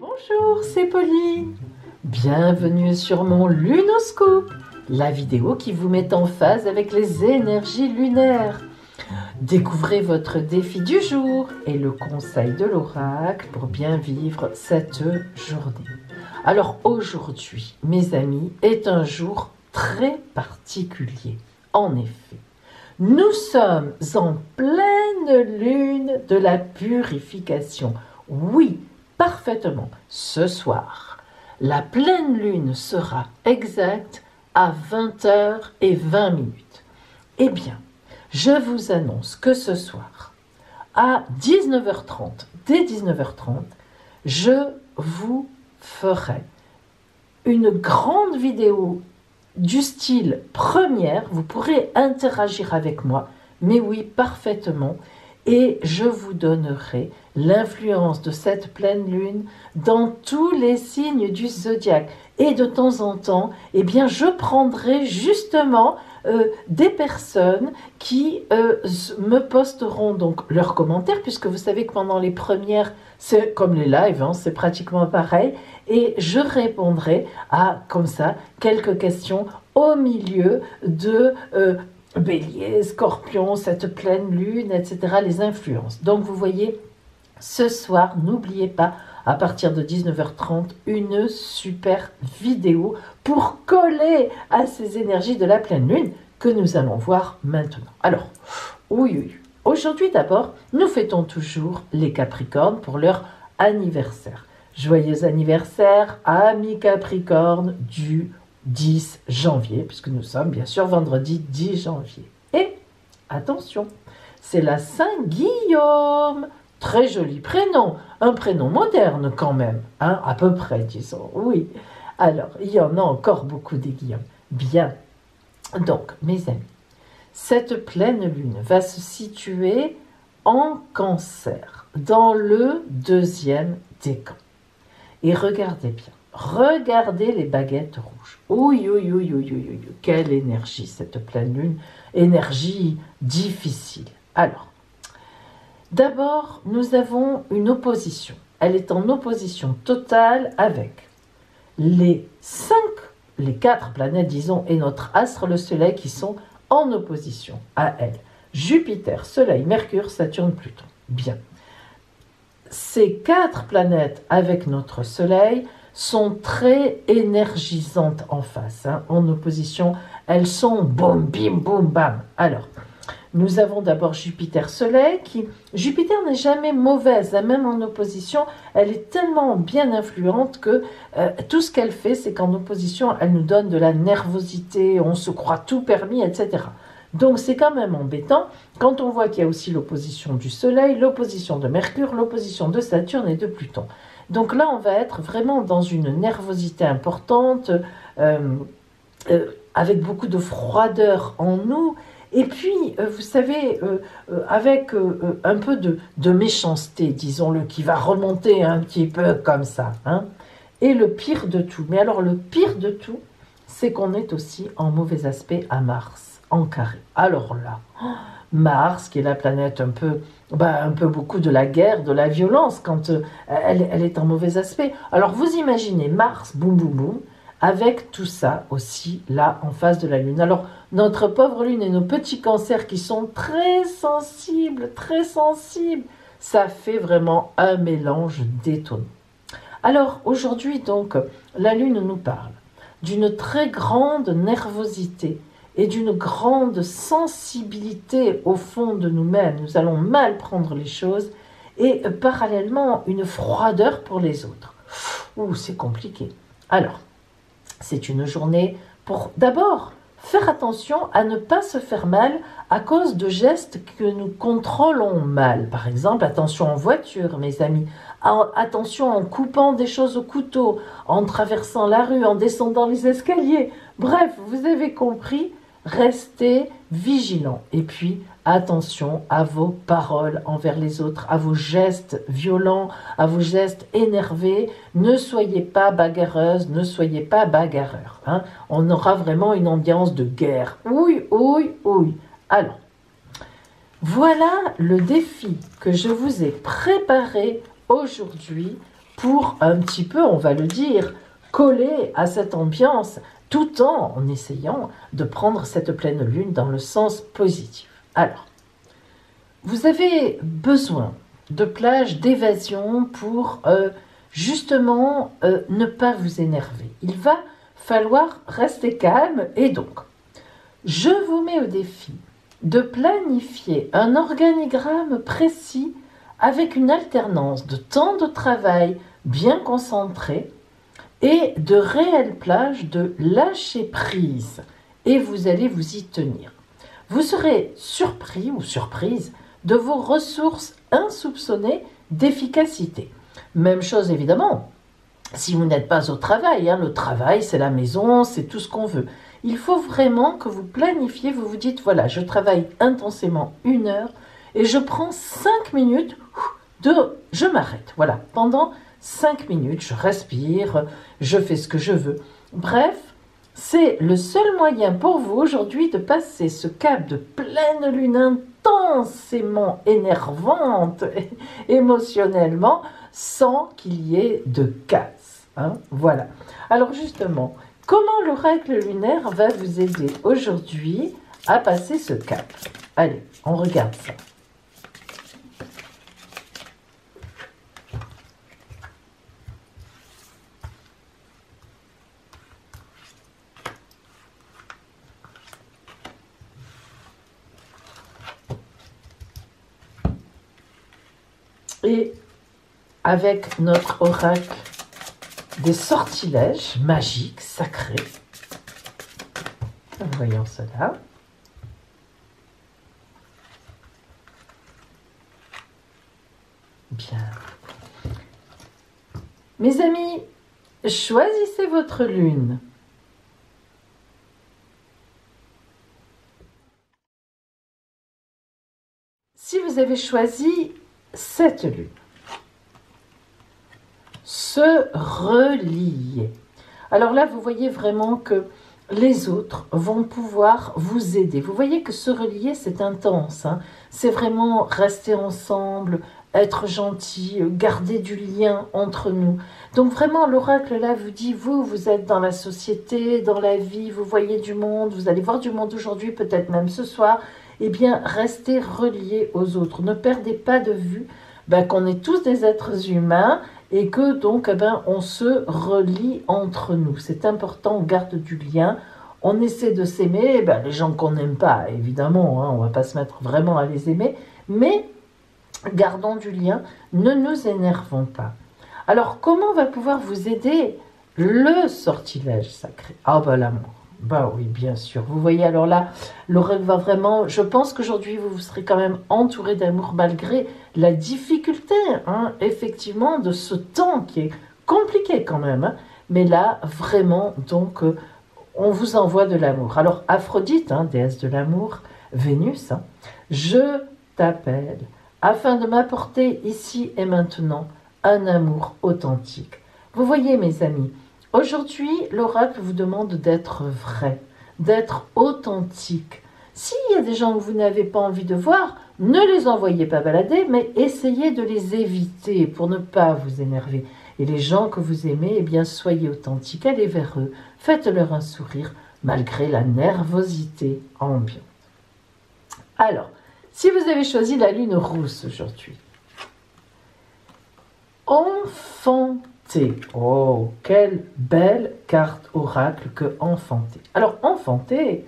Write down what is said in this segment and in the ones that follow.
Bonjour, c'est Pauline. Bienvenue sur mon Lunoscope, la vidéo qui vous met en phase avec les énergies lunaires. Découvrez votre défi du jour et le conseil de l'oracle pour bien vivre cette journée. Alors aujourd'hui, mes amis, est un jour très particulier. En effet, nous sommes en pleine lune de la purification. Oui, parfaitement. Ce soir, la pleine lune sera exacte à 20h et 20 minutes. Eh bien, je vous annonce que ce soir, à 19h30, dès 19h30, je vous ferai une grande vidéo du style première. Vous pourrez interagir avec moi, mais oui, parfaitement. Et je vous donnerai l'influence de cette pleine lune dans tous les signes du zodiaque. Et de temps en temps, eh bien, je prendrai justement des personnes qui euh, me posteront donc leurs commentaires, puisque vous savez que pendant les premières, c'est comme les lives, hein, c'est pratiquement pareil, et je répondrai à, comme ça, quelques questions au milieu de... Euh, bélier, scorpion, cette pleine lune, etc., les influences. Donc vous voyez, ce soir, n'oubliez pas, à partir de 19h30, une super vidéo pour coller à ces énergies de la pleine lune que nous allons voir maintenant. Alors, oui, oui. Aujourd'hui d'abord, nous fêtons toujours les Capricornes pour leur anniversaire. Joyeux anniversaire, amis Capricornes du 10 janvier, puisque nous sommes bien sûr vendredi 10 janvier. Et attention, c'est la Saint-Guillaume. Très joli prénom, un prénom moderne quand même, hein, à peu près, disons, oui. Alors, il y en a encore beaucoup des Guillaume. Bien. Donc, mes amis, cette pleine lune va se situer en cancer, dans le deuxième décan. Et regardez bien, regardez les baguettes rouges. Oui, oui, oui, oui, oui, oui, quelle énergie cette pleine lune, énergie difficile. Alors, D'abord, nous avons une opposition. Elle est en opposition totale avec les cinq, les quatre planètes, disons, et notre astre, le Soleil, qui sont en opposition à elle. Jupiter, Soleil, Mercure, Saturne, Pluton. Bien. Ces quatre planètes avec notre Soleil sont très énergisantes en face, hein, en opposition. Elles sont boum, bim, boum, bam. Alors, nous avons d'abord Jupiter-Soleil qui, Jupiter n'est jamais mauvaise, même en opposition, elle est tellement bien influente que euh, tout ce qu'elle fait, c'est qu'en opposition, elle nous donne de la nervosité, on se croit tout permis, etc. Donc c'est quand même embêtant quand on voit qu'il y a aussi l'opposition du Soleil, l'opposition de Mercure, l'opposition de Saturne et de Pluton. Donc là, on va être vraiment dans une nervosité importante, euh, euh, avec beaucoup de froideur en nous et puis, euh, vous savez, euh, euh, avec un peu de, méchanceté, disons-le, qui va remonter un petit peu comme ça. Hein. Et le pire de tout, mais alors le pire de tout, c'est qu'on est aussi en mauvais aspect à Mars, en carré. Alors là, Mars, qui est la planète un peu, bah, un peu beaucoup de la guerre, de la violence, quand elle, elle est en mauvais aspect. Alors vous imaginez Mars, boum boum boum, avec tout ça aussi là en face de la Lune. Alors notre pauvre Lune et nos petits cancers qui sont très sensibles, très sensibles, ça fait vraiment un mélange détonnant. Alors aujourd'hui donc, la Lune nous parle d'une très grande nervosité et d'une grande sensibilité au fond de nous-mêmes. Nous allons mal prendre les choses et parallèlement une froideur pour les autres. Ouh, c'est compliqué. Alors, c'est une journée pour d'abord faire attention à ne pas se faire mal à cause de gestes que nous contrôlons mal. Par exemple, attention en voiture, mes amis. Attention en coupant des choses au couteau, en traversant la rue, en descendant les escaliers. Bref, vous avez compris, restez vigilants. Et puis, attention à vos paroles envers les autres, à vos gestes violents, à vos gestes énervés. Ne soyez pas bagarreuse, ne soyez pas bagarreur. Hein. On aura vraiment une ambiance de guerre. Oui, oui, oui. Alors, Voilà le défi que je vous ai préparé aujourd'hui pour un petit peu, on va le dire, coller à cette ambiance tout en essayant de prendre cette pleine lune dans le sens positif. Alors, vous avez besoin de plages d'évasion pour euh, justement euh, ne pas vous énerver. Il va falloir rester calme et donc, je vous mets au défi de planifier un organigramme précis avec une alternance de temps de travail bien concentré et de réelles plages de lâcher prise. Et vous allez vous y tenir. Vous serez surpris ou surprise de vos ressources insoupçonnées d'efficacité. Même chose évidemment, si vous n'êtes pas au travail, hein, le travail c'est la maison, c'est tout ce qu'on veut. Il faut vraiment que vous planifiez, vous vous dites, voilà, je travaille intensément une heure et je prends cinq minutes de... Je m'arrête, voilà, pendant cinq minutes, je respire, je fais ce que je veux. Bref, c'est le seul moyen pour vous aujourd'hui de passer ce cap de pleine lune intensément énervante émotionnellement sans qu'il y ait de casse. Hein voilà. Alors justement, Comment l'oracle lunaire va vous aider aujourd'hui à passer ce cap? Allez, on regarde ça. Et avec notre oracle des sortilèges magiques, sacrés. Voyons cela. Bien. Mes amis, choisissez votre lune. Si vous avez choisi cette lune, se relier. Alors là, vous voyez vraiment que les autres vont pouvoir vous aider. Vous voyez que se relier, c'est intense. Hein. c'est vraiment rester ensemble, être gentil, garder du lien entre nous. Donc vraiment, l'oracle là vous dit, vous, vous êtes dans la société, dans la vie, vous voyez du monde, vous allez voir du monde aujourd'hui, peut-être même ce soir. Eh bien, restez reliés aux autres. Ne perdez pas de vue ben, qu'on est tous des êtres humains et que donc eh ben, on se relie entre nous. C'est important, on garde du lien, on essaie de s'aimer, eh ben, les gens qu'on n'aime pas, évidemment, hein, on va pas se mettre vraiment à les aimer, mais gardons du lien, ne nous énervons pas. Alors comment va pouvoir vous aider le sortilège sacré? Ah ben l'amour. Bah oui, bien sûr. Vous voyez, alors là, l'oreille va vraiment... Je pense qu'aujourd'hui, vous, serez quand même entouré d'amour malgré la difficulté, hein, effectivement, de ce temps qui est compliqué quand même. Hein. Mais là, vraiment, donc, euh, on vous envoie de l'amour. Alors, Aphrodite, hein, déesse de l'amour, Vénus, je t'appelle afin de m'apporter ici et maintenant un amour authentique. Vous voyez, mes amis, Aujourd'hui, l'oracle vous demande d'être vrai, d'être authentique. S'il y a des gens que vous n'avez pas envie de voir, ne les envoyez pas balader, mais essayez de les éviter pour ne pas vous énerver. Et les gens que vous aimez, eh bien, soyez authentique, allez vers eux, faites-leur un sourire, malgré la nervosité ambiante. Alors, si vous avez choisi la lune rousse aujourd'hui, enfant Oh, quelle belle carte oracle que enfanter. Alors, enfanter,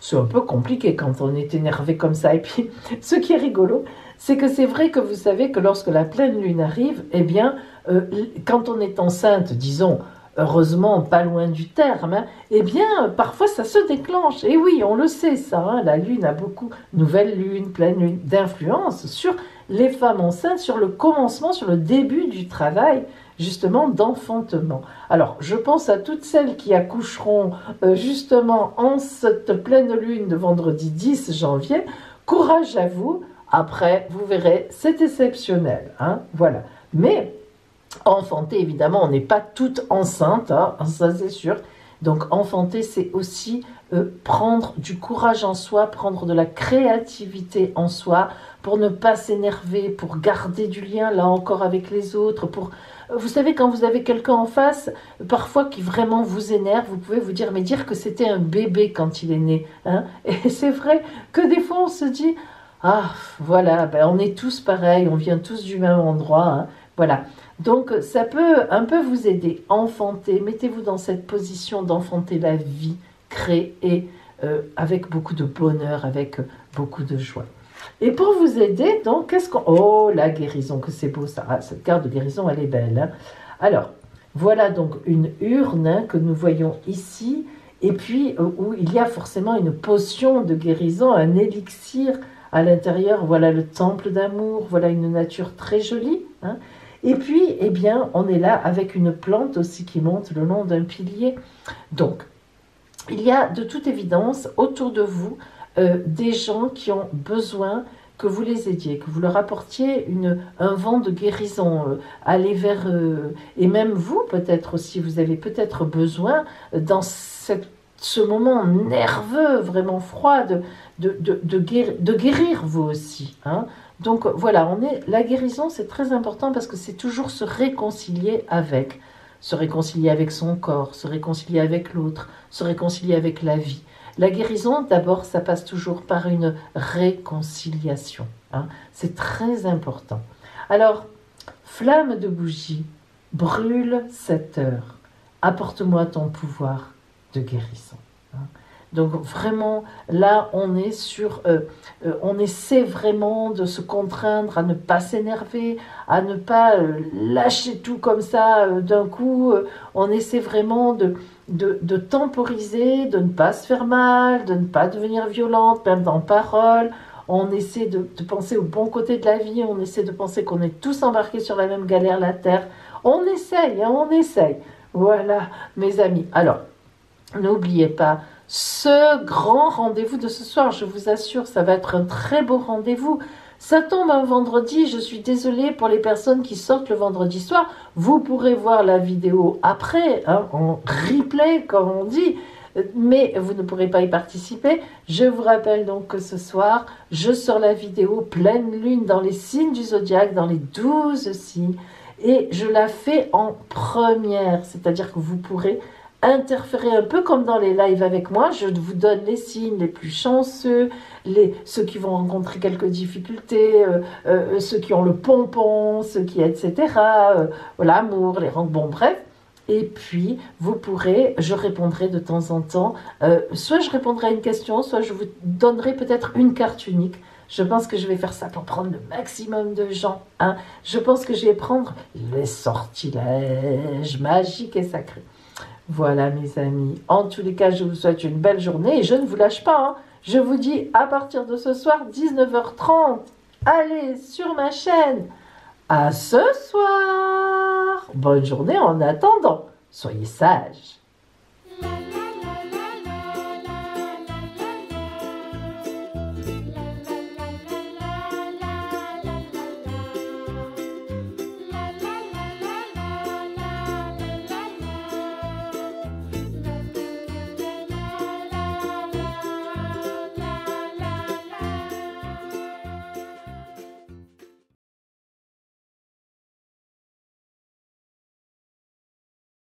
c'est un peu compliqué quand on est énervé comme ça. Et puis, ce qui est rigolo, c'est que c'est vrai que vous savez que lorsque la pleine lune arrive, eh bien, euh, quand on est enceinte, disons, heureusement pas loin du terme, hein, eh bien, parfois ça se déclenche. Et oui, on le sait, ça, hein, la lune a beaucoup, nouvelle lune, pleine lune, d'influence sur les femmes enceintes, sur le commencement, sur le début du travail justement d'enfantement. Alors, je pense à toutes celles qui accoucheront euh, justement en cette pleine lune de vendredi 10 janvier. Courage à vous. Après, vous verrez, c'est exceptionnel. Hein voilà. Mais enfanter, évidemment, on n'est pas toute enceinte, hein, ça c'est sûr. Donc enfanter, c'est aussi euh, prendre du courage en soi, prendre de la créativité en soi, pour ne pas s'énerver, pour garder du lien là encore avec les autres, pour vous savez, quand vous avez quelqu'un en face, parfois qui vraiment vous énerve, vous pouvez vous dire, mais dire que c'était un bébé quand il est né. Hein Et c'est vrai que des fois on se dit, ah voilà, ben on est tous pareils, on vient tous du même endroit. Hein voilà. Donc ça peut un peu vous aider. Enfanter, mettez-vous dans cette position d'enfanter la vie, créer euh, avec beaucoup de bonheur, avec beaucoup de joie. Et pour vous aider, donc, qu'est-ce qu'on... Oh, la guérison, que c'est beau ça. Ah, cette carte de guérison, elle est belle. Hein. Alors, voilà donc une urne hein, que nous voyons ici. Et puis, euh, où il y a forcément une potion de guérison, un élixir à l'intérieur. Voilà le temple d'amour. Voilà une nature très jolie. Hein. Et puis, eh bien, on est là avec une plante aussi qui monte le long d'un pilier. Donc, il y a de toute évidence autour de vous euh, des gens qui ont besoin que vous les aidiez, que vous leur apportiez une, un vent de guérison, euh, aller vers eux. Et même vous, peut-être aussi, vous avez peut-être besoin, euh, dans cette, ce moment nerveux, vraiment froid, de, de, de, guérir, vous aussi. Hein. Donc voilà, on est, la guérison, c'est très important parce que c'est toujours se réconcilier avec. Se réconcilier avec son corps, se réconcilier avec l'autre, se réconcilier avec la vie. La guérison, d'abord, ça passe toujours par une réconciliation. Hein. C'est très important. Alors, flamme de bougie, brûle cette heure. Apporte-moi ton pouvoir de guérison. Hein. Donc vraiment, là, on est sur, euh, euh, on essaie vraiment de se contraindre à ne pas s'énerver, à ne pas euh, lâcher tout comme ça d'un coup. on essaie vraiment de, de, temporiser, de ne pas se faire mal, de ne pas devenir violente, même dans parole. On essaie de, penser au bon côté de la vie, on essaie de penser qu'on est tous embarqués sur la même galère, la Terre. On essaye, hein, on essaye. Voilà, mes amis. Alors, n'oubliez pas, ce grand rendez-vous de ce soir, je vous assure, ça va être un très beau rendez-vous. Ça tombe un vendredi, je suis désolée pour les personnes qui sortent le vendredi soir. Vous pourrez voir la vidéo après, hein, en replay, comme on dit, mais vous ne pourrez pas y participer. Je vous rappelle donc que ce soir, je sors la vidéo pleine lune dans les signes du zodiaque, dans les douze signes, et je la fais en première, c'est-à-dire que vous pourrez interférer un peu comme dans les lives avec moi. Je vous donne les signes les plus chanceux, les, ceux qui vont rencontrer quelques difficultés, euh, euh, ceux qui ont le pompon, ceux qui, etc. Euh, L'amour, les rangs, bon, bref. Et puis, vous pourrez, je répondrai de temps en temps, soit je répondrai à une question, soit je vous donnerai peut-être une carte unique. Je pense que je vais faire ça pour prendre le maximum de gens. Hein. Je pense que je vais prendre les sortilèges magiques et sacrés. Voilà mes amis. En tous les cas, je vous souhaite une belle journée et je ne vous lâche pas. Hein. Je vous dis à partir de ce soir, 19h30, allez sur ma chaîne. À ce soir. Bonne journée en attendant. Soyez sages.